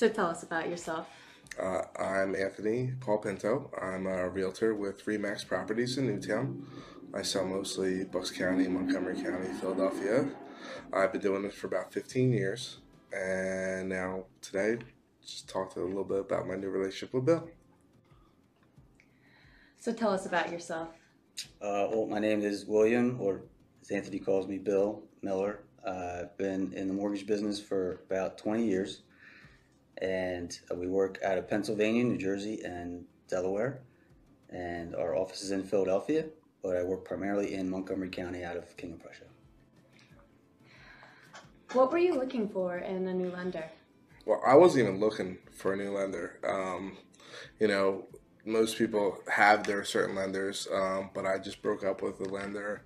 So tell us about yourself. Uh, I'm Anthony Paul Pinto. I'm a realtor with Remax Properties in Newtown. I sell mostly Bucks County, Montgomery County, Philadelphia. I've been doing this for about 15 years, and now today, just talk to a little bit about my new relationship with Bill. So tell us about yourself. Uh, well, my name is William, or as Anthony calls me, Bill Miller. Uh, I've been in the mortgage business for about 20 years, and uh, we work out of Pennsylvania, New Jersey, and Delaware. And our office is in Philadelphia, but I work primarily in Montgomery County out of King of Prussia. What were you looking for in a new lender? Well, I wasn't even looking for a new lender. Um, you know, most people have their certain lenders, um, but I just broke up with the lender,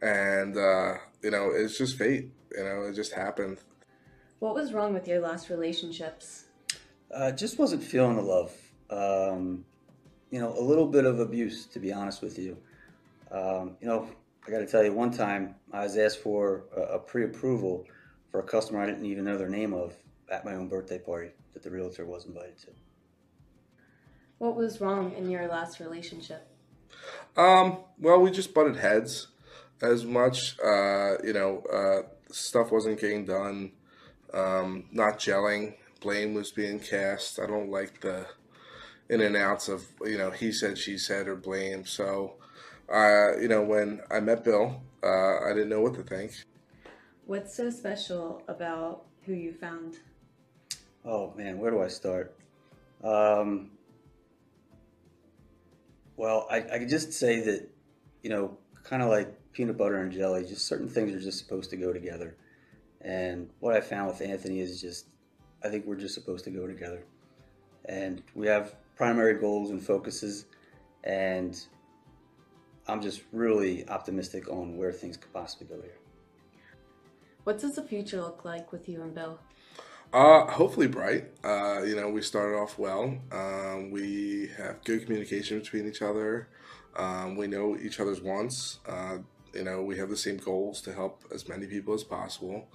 and uh, you know, it's just fate. You know, it just happened. What was wrong with your last relationships? Uh, just wasn't feeling the love. Um, you know, a little bit of abuse, to be honest with you. Um, you know, I got to tell you, one time I was asked for a, a pre-approval for a customer I didn't even know their name of at my own birthday party that the realtor was invited to. What was wrong in your last relationship? Um, well, we just butted heads as much. Uh, you know, uh, stuff wasn't getting done. Um, not gelling. Blame was being cast. I don't like the in and outs of you know he said, she said, or blame. So, uh, you know, when I met Bill, uh, I didn't know what to think. What's so special about who you found? Oh man, where do I start? Um, well, I, I could just say that, you know, kind of like peanut butter and jelly, just certain things are just supposed to go together. And what I found with Anthony is just, I think we're just supposed to go together. And we have primary goals and focuses, and I'm just really optimistic on where things could possibly go here. What does the future look like with you and Bill? Uh, hopefully bright. Uh, you know, we started off well. Um, we have good communication between each other. Um, we know each other's wants. Uh, you know, we have the same goals to help as many people as possible.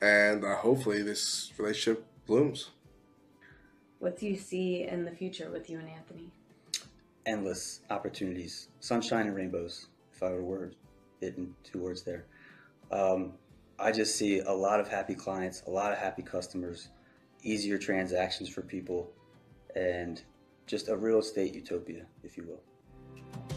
And uh, hopefully this relationship blooms. What do you see in the future with you and Anthony? Endless opportunities, sunshine and rainbows, if I were to word it in two words there. Um, I just see a lot of happy clients, a lot of happy customers, easier transactions for people, and just a real estate utopia, if you will.